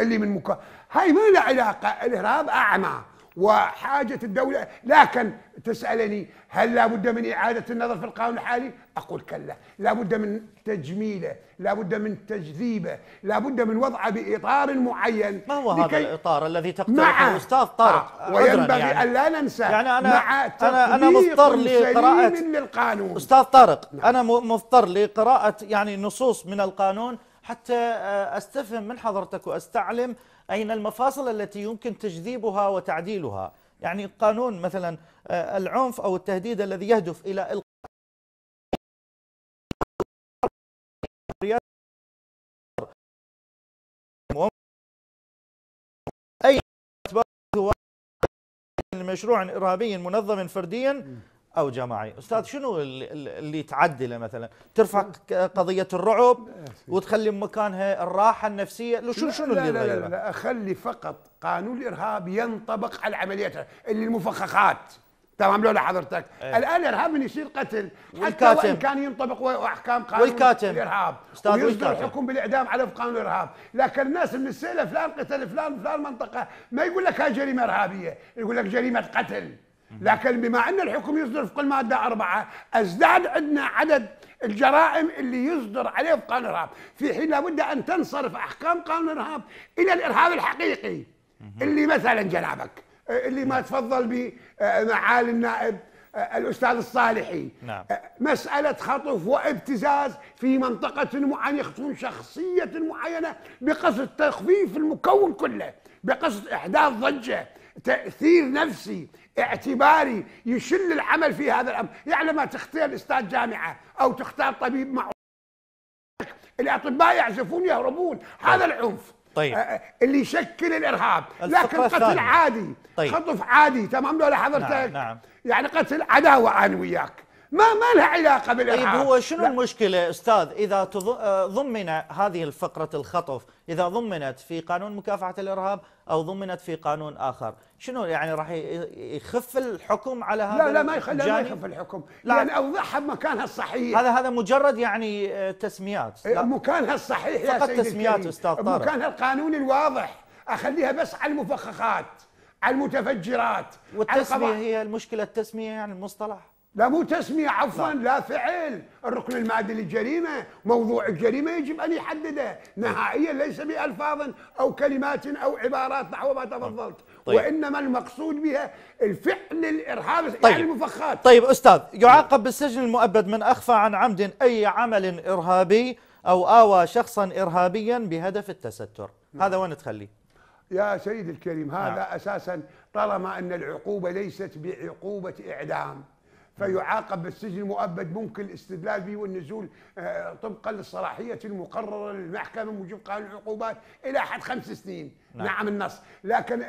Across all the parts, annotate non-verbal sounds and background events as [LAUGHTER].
اللي من مكان هاي ما لها علاقة الارهاب أعمى وحاجة الدولة. لكن تسألني هل لابد من إعادة النظر في القانون الحالي؟ أقول كلا، لابد من تجميله، لابد من تجذيبه، لابد من وضعه بإطار معين ما هو هذا الإطار الذي تقترحه؟ أستاذ طارق آه وينبغي يعني. أن لا ننسى يعني أنا مع أنا أنا مضطر لقراءه للقانون. أستاذ طارق نعم. أنا مضطر لقراءة يعني نصوص من القانون حتى آه، أستفهم من حضرتك وأستعلم أين المفاصل التي يمكن تجذيبها وتعديلها. يعني قانون مثلا آه، العنف أو التهديد الذي يهدف إلى أي هو مشروع إرهابي منظم فرديا أو جماعي. أستاذ شنو اللي تعدله مثلا؟ ترفع قضية الرعب وتخلي مكانها الراحة النفسية. شنو شنو اللي لا لا, لا, لا أخلي فقط قانون الإرهاب ينطبق على العمليات اللي المفخخات. تمام لولا حضرتك إيه. الآن الارهاب من يصير قتل. حتى وإن كان ينطبق أحكام قانون والكاتم. الإرهاب. أستاذ ويصدر الحكم بالإعدام على قانون الإرهاب. لكن الناس من السيله فلان قتل فلان فلان منطقة ما يقول لك هاي جريمة إرهابية يقول لك جريمة قتل. لكن بما أن الحكم يصدر في الماده أربعة أزداد عندنا عدد الجرائم اللي يصدر عليه في قانون الإرهاب. في حين لابد أن تنصرف أحكام قانون الإرهاب إلى الإرهاب الحقيقي. اللي مثلا جنابك اللي ما تفضل به معالي النائب الأستاذ الصالحي. نعم. مسألة خطف وابتزاز في منطقة معينة يخطفون شخصية معينة بقصد تخفيف المكون كله بقصد إحداث ضجة تأثير نفسي اعتباري يشل العمل في هذا الأمر يعني ما تختار أستاذ جامعة أو تختار طبيب مع الأطباء يعزفون يهربون هذا العنف طيب. اللي يشكل الإرهاب لكن قتل عادي طيب. خطف عادي تمام لو حضرتك نعم. نعم. يعني قتل عداوة أنا وياك ما ما لها علاقة بالإرهاب. طيب هو شنو لا. المشكلة؟ أستاذ إذا آه، ضمن هذه الفقرة الخطف إذا ضمنت في قانون مكافحة الإرهاب أو ضمنت في قانون آخر شنو يعني راح يخف الحكم على هذا لا لا ما يخلي ما يخف الحكم. لا. يعني أوضحها بمكانها الصحيح. هذا هذا مجرد يعني آه، تسميات. لا. مكانها الصحيح يا فقط تسميات أستاذ طارق. مكانها القانوني الواضح. أخليها بس على المفخخات على المتفجرات والتسمية هي المشكلة التسمية يعني المصطلح؟ لا مو تسمية عفوا لا. لا فعل. الركن المادي للجريمة موضوع الجريمة يجب أن يحدده. نهائيا ليس بألفاظ أو كلمات أو عبارات نحو ما تفضلت. طيب. وإنما المقصود بها الفعل الإرهابي يعني طيب. يعني المفخات. طيب أستاذ يعاقب بالسجن المؤبد من أخفى عن عمد أي عمل إرهابي أو آوى شخصا إرهابيا بهدف التستر. هذا وين تخليه؟ يا سيدي الكريم هذا نعم. أساسا طالما أن العقوبة ليست بعقوبة إعدام. فيعاقب بالسجن المؤبد ممكن الاستدلال به والنزول آه، طبقا للصلاحية المقررة للمحكمة موجب قانون العقوبات إلى حد خمس سنين. نعم, نعم النص. لكن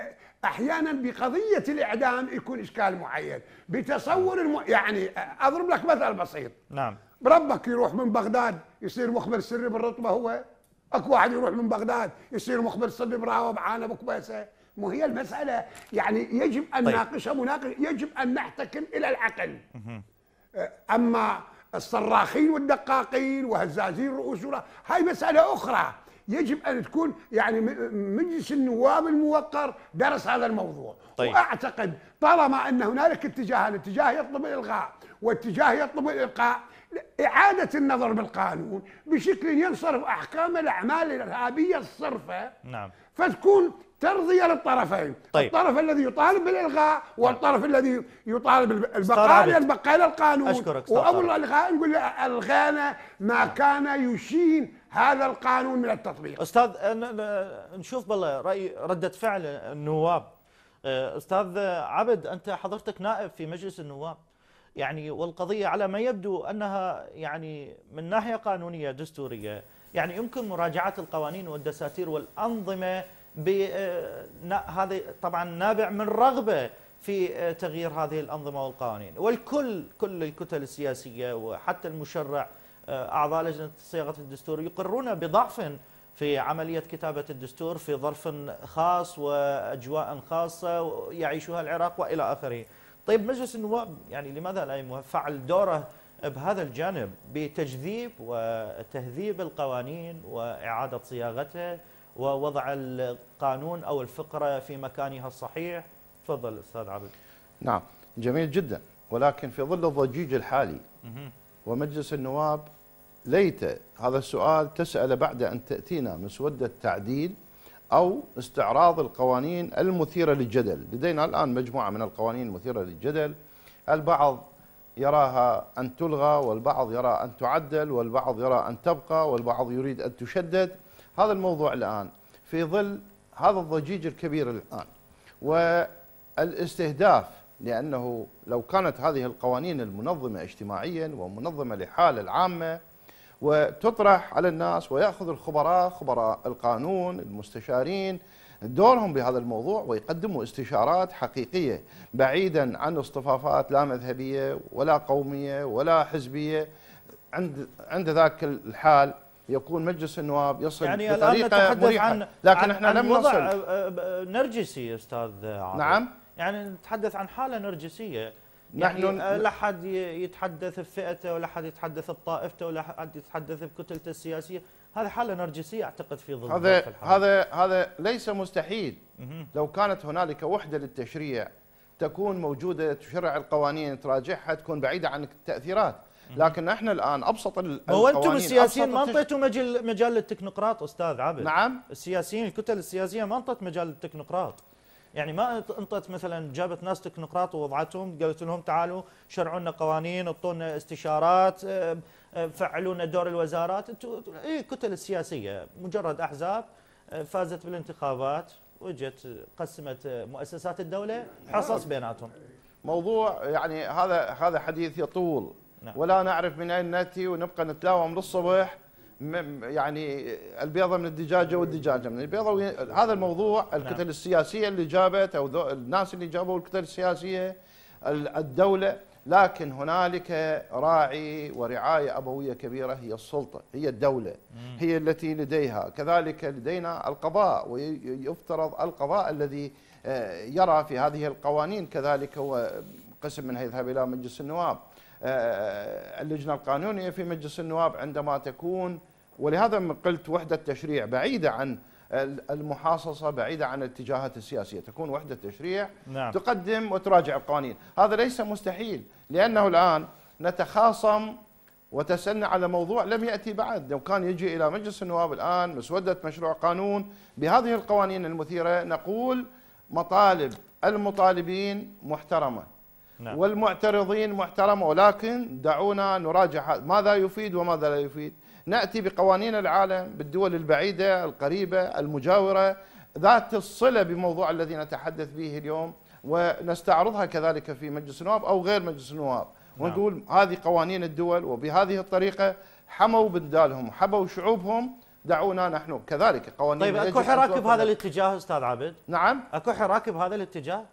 أحيانا بقضية الإعدام يكون إشكال معين. بتصور الم... يعني أضرب لك مثل بسيط. نعم. بربك يروح من بغداد يصير مخبر سري بالرطبة هو. أكو واحد يروح من بغداد يصير مخبر سري براوه بعانه بكبسه مو هي المسألة. يعني يجب أن طيب. نناقشها مناقشة يجب أن نحتكم إلى العقل. أما الصراخين والدقاقين وهزازين رؤوس هاي مسألة أخرى. يجب أن تكون يعني مجلس النواب الموقر درس هذا الموضوع. طيب. وأعتقد طالما أن هنالك اتجاهان اتجاه يطلب الإلغاء واتجاه يطلب الإلقاء إعادة النظر بالقانون بشكل ينصرف أحكام الأعمال الإرهابية الصرفة. نعم. فتكون ترضية للطرفين. طيب. الطرف الذي يطالب بالإلغاء والطرف الذي يطالب بالبقاء البقاء إلى القانون. أشكرك وأول الإلغاء نقول ألغينا ما كان يشين هذا القانون من التطبيق. أستاذ نشوف بالله رأي ردة فعل النواب. أستاذ عبد أنت حضرتك نائب في مجلس النواب. يعني والقضية على ما يبدو أنها يعني من ناحية قانونية دستورية يعني يمكن مراجعة القوانين والدساتير والأنظمة هذا طبعا نابع من رغبة في تغيير هذه الأنظمة والقوانين والكل كل الكتل السياسية وحتى المشرع أعضاء لجنة صياغة الدستور يقرون بضعف في عملية كتابة الدستور في ظرف خاص وأجواء خاصة يعيشها العراق وإلى آخره. طيب مجلس النواب يعني لماذا لا يفعل دوره بهذا الجانب بتجذيب وتهذيب القوانين وإعادة صياغتها ووضع القانون أو الفقرة في مكانها الصحيح؟ تفضل أستاذ عبد. نعم جميل جدا. ولكن في ظل الضجيج الحالي ومجلس النواب ليت هذا السؤال تسأل بعد أن تأتينا مسودة تعديل أو استعراض القوانين المثيرة للجدل. لدينا الآن مجموعة من القوانين المثيرة للجدل. البعض يراها أن تلغى والبعض يرى أن تعدل والبعض يرى أن تبقى والبعض يريد أن تشدد. هذا الموضوع الآن في ظل هذا الضجيج الكبير الآن. والإستهداف لأنه لو كانت هذه القوانين المنظمة اجتماعيا ومنظمة لحال العامة وتطرح على الناس ويأخذ الخبراء خبراء القانون المستشارين. دورهم بهذا الموضوع ويقدموا استشارات حقيقية بعيدا عن اصطفافات لا مذهبية ولا قومية ولا حزبية. عند عند ذاك الحال يكون مجلس النواب يصل يعني بطريقة مريحة. عن لكن عن إحنا لم نصل. نرجسي أستاذ عاطف نعم. يعني نتحدث عن حالة نرجسية. يعني نحن لا حد يتحدث بفئته ولا حد يتحدث بطائفته ولا حد يتحدث بكتلته السياسية. هذه حالة نرجسية أعتقد في ظل هذا هذا هذا ليس مستحيل. لو كانت هنالك وحدة للتشريع تكون موجودة تشرع القوانين تراجعها تكون بعيدة عن التأثيرات. لكن إحنا الآن أبسط القوانين هو أنتم السياسيين ما أنطيتوا مجال مجال للتكنوقراط أستاذ عبد؟ نعم. السياسيين الكتل السياسية ما أنطت مجال للتكنوقراط. يعني ما انطت مثلا جابت ناس تكنوقراط ووضعتهم قالت لهم تعالوا شرعوا لنا قوانين اعطونا استشارات آه، آه، فعلوا لنا دور الوزارات. اي كتل السياسية مجرد أحزاب آه، فازت بالانتخابات وجت قسمت مؤسسات الدولة حصص بيناتهم. موضوع يعني هذا هذا حديث يطول. نعم. ولا نعرف من أين نأتي ونبقى نتلاوم للصبح. يعني البيضة من الدجاجة والدجاجة من البيضة هذا الموضوع نعم. الكتل السياسية اللي جابت أو الناس اللي جابوا الكتل السياسية الدولة. لكن هنالك راعي ورعاية أبوية كبيرة هي السلطة هي الدولة هي التي لديها. كذلك لدينا القضاء ويفترض القضاء الذي آه، يرى في هذه القوانين. كذلك هو قسم منها يذهب إلى مجلس النواب. آه، اللجنة القانونية في مجلس النواب عندما تكون ولهذا قلت وحدة تشريع بعيدة عن المحاصصة بعيدة عن الاتجاهات السياسية تكون وحدة تشريع نعم. تقدم وتراجع القوانين. هذا ليس مستحيل لأنه الآن نتخاصم وتسألنا على موضوع لم يأتي بعد. لو كان يجي إلى مجلس النواب الآن مسودة مشروع قانون بهذه القوانين المثيرة نقول مطالب المطالبين محترمة. نعم. والمعترضين محترمة ولكن دعونا نراجع ماذا يفيد وماذا لا يفيد. نأتي بقوانين العالم بالدول البعيدة القريبة المجاورة ذات الصلة بموضوع الذي نتحدث به اليوم ونستعرضها كذلك في مجلس النواب أو غير مجلس النواب. نعم. ونقول هذه قوانين الدول وبهذه الطريقة حموا بلدانهم حموا شعوبهم دعونا نحن. كذلك قوانين طيب أكو حراك بهذا الاتجاه أستاذ عبد؟ نعم. أكو حراك بهذا الاتجاه؟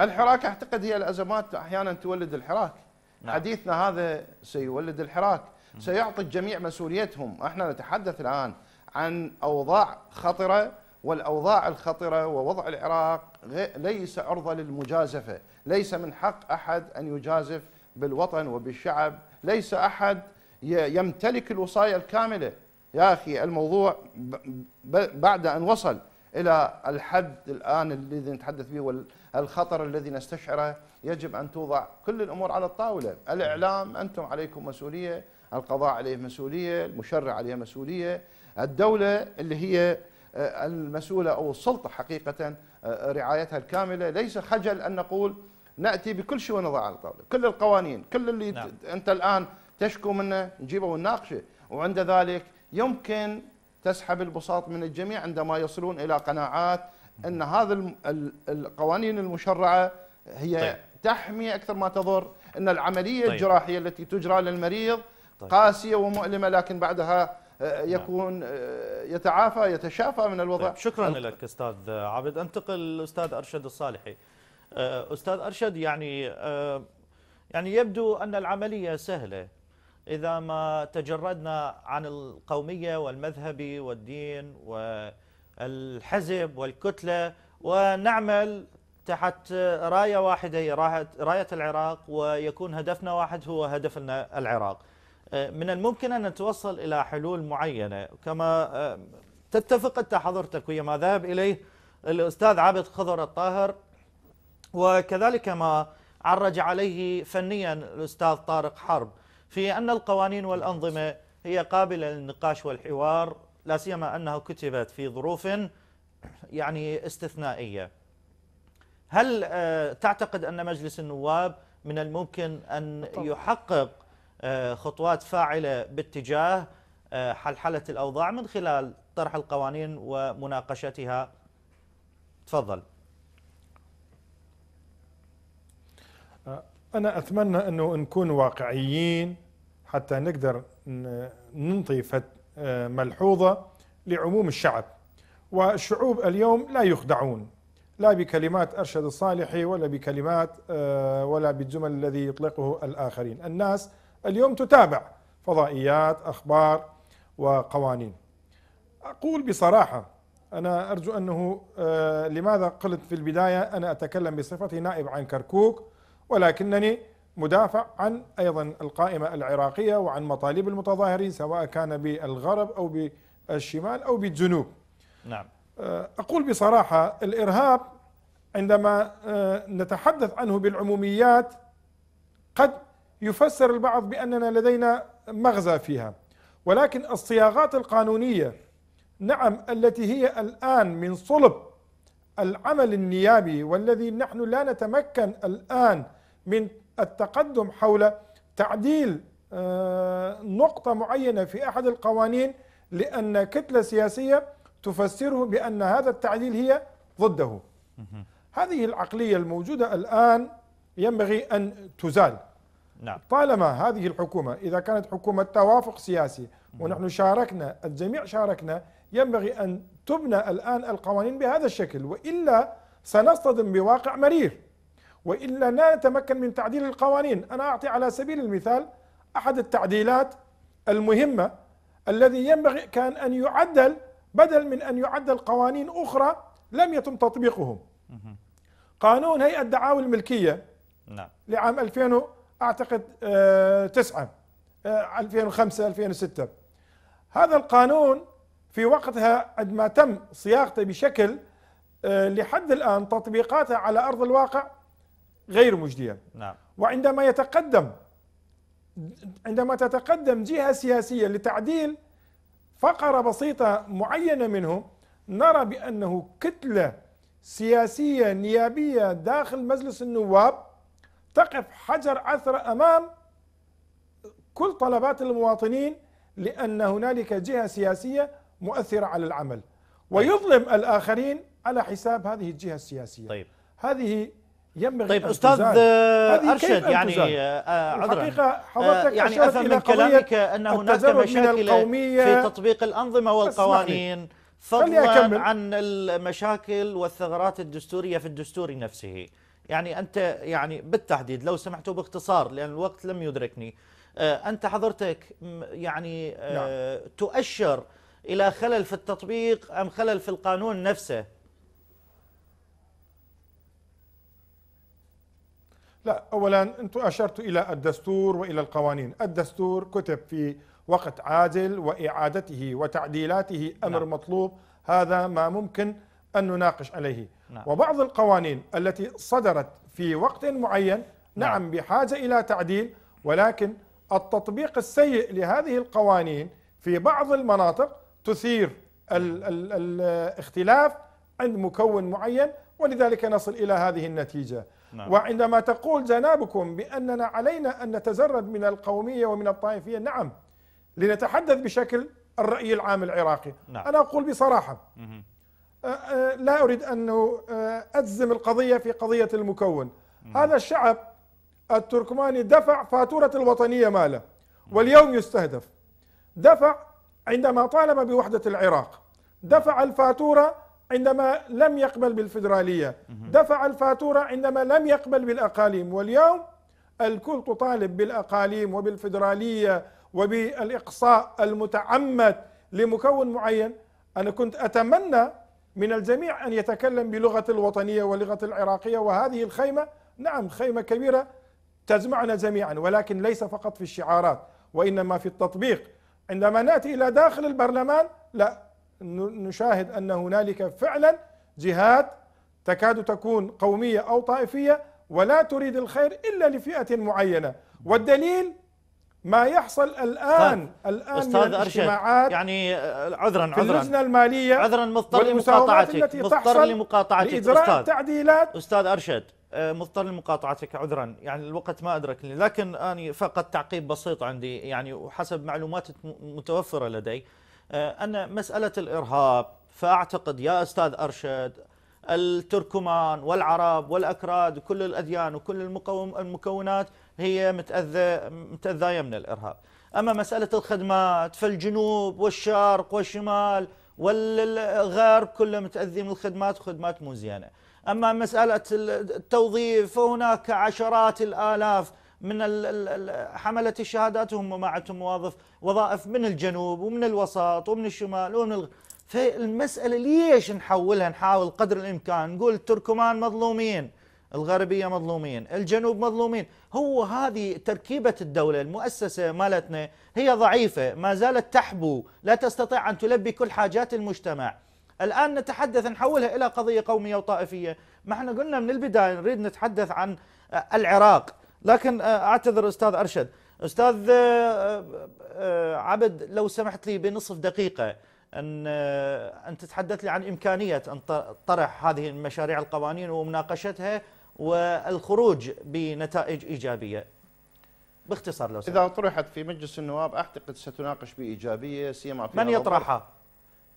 الحراك أعتقد هي الأزمات أحيانا تولد الحراك. نعم. حديثنا هذا سيولد الحراك. سيعطي الجميع مسؤوليتهم. إحنا نتحدث الآن عن أوضاع خطرة والأوضاع الخطرة ووضع العراق ليس عرضة للمجازفة. ليس من حق أحد أن يجازف بالوطن وبالشعب. ليس أحد يمتلك الوصايه الكاملة. يا أخي الموضوع بعد أن وصل إلى الحد الآن الذي نتحدث به والخطر الذي نستشعره يجب أن توضع كل الأمور على الطاولة، الإعلام أنتم عليكم مسؤولية، القضاء عليه مسؤولية، المشرع عليه مسؤولية، الدولة اللي هي آه، المسؤولة أو السلطة حقيقة آه، رعايتها الكاملة، ليس خجل أن نقول نأتي بكل شيء ونضع على الطاولة، كل القوانين، كل اللي نعم. أنت الآن تشكو منه نجيبه ونناقشه، وعند ذلك يمكن تسحب البساط من الجميع عندما يصلون إلى قناعات إن هذا القوانين المشرعة هي طيب. تحمي أكثر ما تضر إن العملية طيب. الجراحية التي تجرى للمريض طيب. قاسية ومؤلمة لكن بعدها آه، نعم. يكون آه، يتعافى يتشافى من الوضع طيب. شكرا لك أستاذ عبد أنتقل أستاذ أرشد الصالحي آه، أستاذ أرشد يعني يعني يبدو أن العملية سهلة إذا ما تجردنا عن القومية والمذهب والدين والحزب والكتلة ونعمل تحت راية واحدة هي راية العراق ويكون هدفنا واحد هو هدفنا العراق. من الممكن أن نتوصل إلى حلول معينة. كما تتفق أنت حضرتك ويا ما ذهب إليه الأستاذ عابد خضر الطاهر. وكذلك ما عرج عليه فنيا الأستاذ طارق حرب. في أن القوانين والأنظمة هي قابلة للنقاش والحوار لا سيما أنها كتبت في ظروف [CLEARS THROAT] يعني استثنائية. هل آه، تعتقد أن مجلس النواب من الممكن أن يحقق آه، خطوات فاعلة باتجاه آه، حلحلة الأوضاع من خلال طرح القوانين ومناقشتها؟ تفضل. أنا أتمنى أنه نكون واقعيين حتى نقدر ننطي ملحوظة لعموم الشعب. والشعوب اليوم لا يخدعون لا بكلمات أرشد الصالحي ولا بكلمات آه، ولا بالجمل الذي يطلقه الآخرين. الناس اليوم تتابع فضائيات أخبار وقوانين. أقول بصراحة أنا أرجو أنه آه، لماذا قلت في البداية أنا أتكلم بصفتي نائب عن كركوك. ولكنني مدافع عن أيضا القائمة العراقية وعن مطالب المتظاهرين سواء كان بالغرب أو بالشمال أو بالجنوب. نعم. آه، أقول بصراحة الإرهاب عندما آه، نتحدث عنه بالعموميات قد يفسر البعض بأننا لدينا مغزى فيها. ولكن الصياغات القانونية نعم التي هي الآن من صلب العمل النيابي والذي نحن لا نتمكن الآن من التقدم حول تعديل آه، نقطة معينة في أحد القوانين لأن كتلة سياسية تفسره بأن هذا التعديل هي ضده. هذه العقلية الموجودة الآن ينبغي أن تزال. نعم. طالما هذه الحكومة إذا كانت حكومة توافق سياسي ونحن شاركنا الجميع شاركنا ينبغي أن تبنى الآن القوانين بهذا الشكل وإلا سنصطدم بواقع مرير. وإلا لا نتمكن من تعديل القوانين. أنا أعطي على سبيل المثال أحد التعديلات المهمة الذي ينبغي كان أن يعدل بدل من أن يعدل قوانين أخرى لم يتم تطبيقهم. قانون هيئة دعاوى الملكية نعم. لعام 2000 أعتقد 9 2005 2006 هذا القانون في وقتها عندما تم صياغته بشكل آه، لحد الآن تطبيقاتها على أرض الواقع غير مجدية نعم. وعندما يتقدم عندما تتقدم جهة سياسية لتعديل فقرة بسيطة معينة منه نرى بأنه كتلة سياسية نيابية داخل مجلس النواب تقف حجر عثرة أمام كل طلبات المواطنين لأن هنالك جهة سياسية مؤثرة على العمل ويظلم الآخرين على حساب هذه الجهة السياسية طيب. هذه ينبغي طيب أستاذ أرشد يعني عذرا. الحقيقة حضرتك يعني افهم من كلامك أن هناك مشاكل في تطبيق الأنظمة والقوانين. فضلا عن المشاكل والثغرات الدستورية في الدستور نفسه. يعني أنت يعني بالتحديد لو سمحتوا باختصار لأن الوقت لم يدركني أنت حضرتك يعني نعم. تؤشر إلى خلل في التطبيق أم خلل في القانون نفسه؟ لا اولا أنتم أشرتوا إلى الدستور وإلى القوانين الدستور كتب في وقت عاجل وإعادته وتعديلاته أمر نعم. مطلوب هذا ما ممكن أن نناقش عليه نعم. وبعض القوانين التي صدرت في وقت معين نعم, نعم بحاجة إلى تعديل ولكن التطبيق السيء لهذه القوانين في بعض المناطق تثير ال ال الاختلاف عند مكون معين ولذلك نصل إلى هذه النتيجة. نعم. وعندما تقول جنابكم بأننا علينا أن نتزرد من القومية ومن الطائفية نعم. لنتحدث بشكل الرأي العام العراقي. نعم. أنا أقول بصراحة أه، لا أريد أن أجزم القضية في قضية المكون. مم. هذا الشعب التركماني دفع فاتورة الوطنية ماله واليوم يستهدف. دفع عندما طالب بوحدة العراق دفع الفاتورة عندما لم يقبل بالفدرالية. دفع الفاتورة عندما لم يقبل بالأقاليم. واليوم الكل تطالب بالأقاليم وبالفدرالية وبالإقصاء المتعمد لمكون معين. أنا كنت أتمنى من الجميع أن يتكلم بلغة الوطنية واللغة العراقية وهذه الخيمة. نعم خيمة كبيرة تجمعنا جميعا ولكن ليس فقط في الشعارات وإنما في التطبيق. عندما نأتي إلى داخل البرلمان لا. نشاهد أن هنالك فعلا جهات تكاد تكون قومية أو طائفية ولا تريد الخير إلا لفئة معينة. والدليل ما يحصل الآن طيب. الآن أستاذ من الاجتماعات يعني آه، عذرا عذرا. في اللجنة المالية عذرا مضطر لمقاطعتك مضطر لمقاطعتك أستاذ. تعديلات أستاذ أرشد آه، مضطر لمقاطعتك عذرا. يعني الوقت ما ادركني لكن اني فقط تعقيب بسيط عندي. يعني وحسب معلومات متوفرة لدي. آه، أن مسألة الإرهاب فأعتقد يا أستاذ أرشد التركمان والعرب والأكراد وكل الأديان وكل المكونات هي متأذى متأذية من الإرهاب. أما مسألة الخدمات في الجنوب والشرق والشمال والغرب كله متأذي من الخدمات وخدمات مو زينة. أما مسألة التوظيف فهناك عشرات الآلاف من حملة الشهادات وهم ما عندهم مواظف وظائف من الجنوب ومن الوسط ومن الشمال ومن الغرب فالمسألة ليش نحولها نحاول قدر الإمكان نقول التركمان مظلومين الغربية مظلومين الجنوب مظلومين. هو هذه تركيبة الدولة المؤسسة مالتنا هي ضعيفة ما زالت تحبو لا تستطيع أن تلبي كل حاجات المجتمع. الآن نتحدث نحولها إلى قضية قومية وطائفية. ما إحنا قلنا من البداية نريد نتحدث عن العراق. لكن أعتذر أستاذ أرشد أستاذ عبد لو سمحت لي بنصف دقيقة أن أن تتحدث لي عن إمكانية أن طرح هذه المشاريع القوانين ومناقشتها والخروج بنتائج إيجابية باختصار لو سمحت. إذا طرحت في مجلس النواب أعتقد ستناقش بإيجابية سيما في من يطرحها؟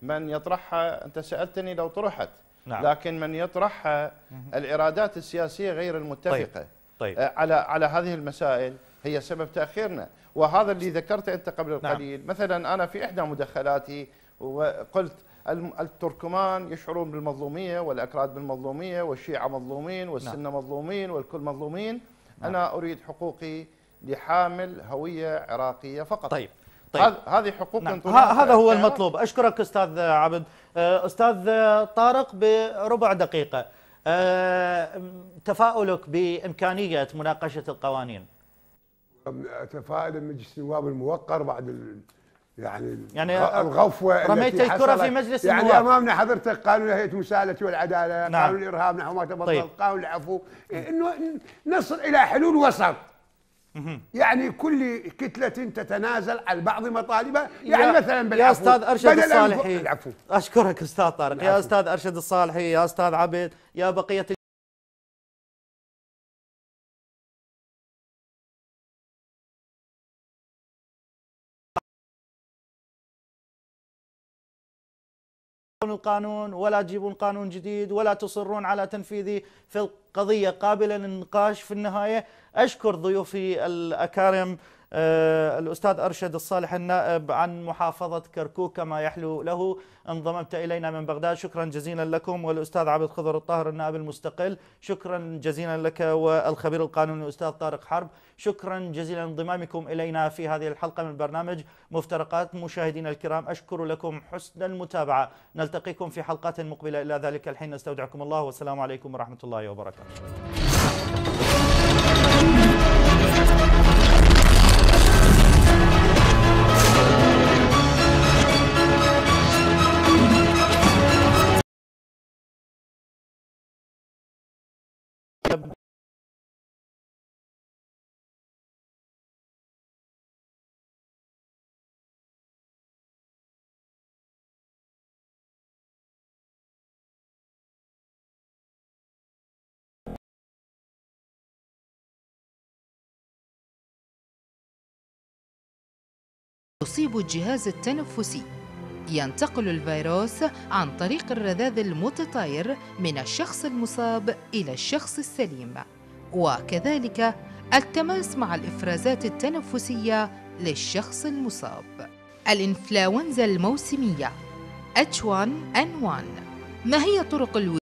من يطرحها أنت سألتني لو طرحت نعم. لكن من يطرحها الإرادات السياسية غير المتفقة طيب. طيب. آه، على على هذه المسائل هي سبب تأخيرنا وهذا اللي ذكرته أنت قبل نعم. القليل نعم. مثلا أنا في إحدى مدخلاتي وقلت التركمان يشعرون بالمظلومية والأكراد بالمظلومية والشيعة مظلومين والسنة نعم. مظلومين والكل مظلوممين نعم. أنا أريد حقوقي لحامل هوية عراقية فقط طيب طيب. هذه حقوق نعم. هذا هو المطلوب أشكرك أستاذ عبد أه، أستاذ طارق بربع دقيقة أه، تفاؤلك بإمكانية مناقشة القوانين. تفاؤل مجلس النواب الموقر بعد يعني يعني الغفوة رميت الكرة في مجلس يعني النواب. يعني أمامنا حضرتك قانون هيئة المساءله والعدالة نعم. قانون الإرهاب نحو ما تفضل طيب. قانون العفو. إنه نصل إلى حلول وسط. يعني كل كتلة تتنازل عن بعض مطالبها. يعني مثلا بالعفو. يا أستاذ أرشد الصالحي. العفو. أشكرك أستاذ طارق. يا أستاذ أرشد الصالحي يا أستاذ عبد يا بقية القانون ولا تجيبون قانون جديد ولا تصرون على تنفيذه في القضية قابلة للنقاش في النهاية. أشكر ضيوفي الأكارم الأستاذ أرشد الصالح النائب عن محافظة كركوك كما يحلو له. انضممت إلينا من بغداد. شكرا جزيلا لكم والأستاذ عبد خضر الطاهر النائب المستقل. شكرا جزيلا لك والخبير القانوني الأستاذ طارق حرب. شكرا جزيلا انضمامكم إلينا في هذه الحلقة من برنامج مفترقات مشاهدينا الكرام. أشكر لكم حسن المتابعة. نلتقيكم في حلقات مقبلة. إلى ذلك الحين نستودعكم الله. والسلام عليكم ورحمة الله وبركاته. يصيب الجهاز التنفسي. ينتقل الفيروس عن طريق الرذاذ المتطاير من الشخص المصاب إلى الشخص السليم. وكذلك التماس مع الإفرازات التنفسية للشخص المصاب. الإنفلاونزا الموسمية H1N1 ما هي طرق الولاية